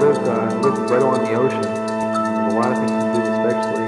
those guys, look right along the ocean. There's a lot of things to do, especially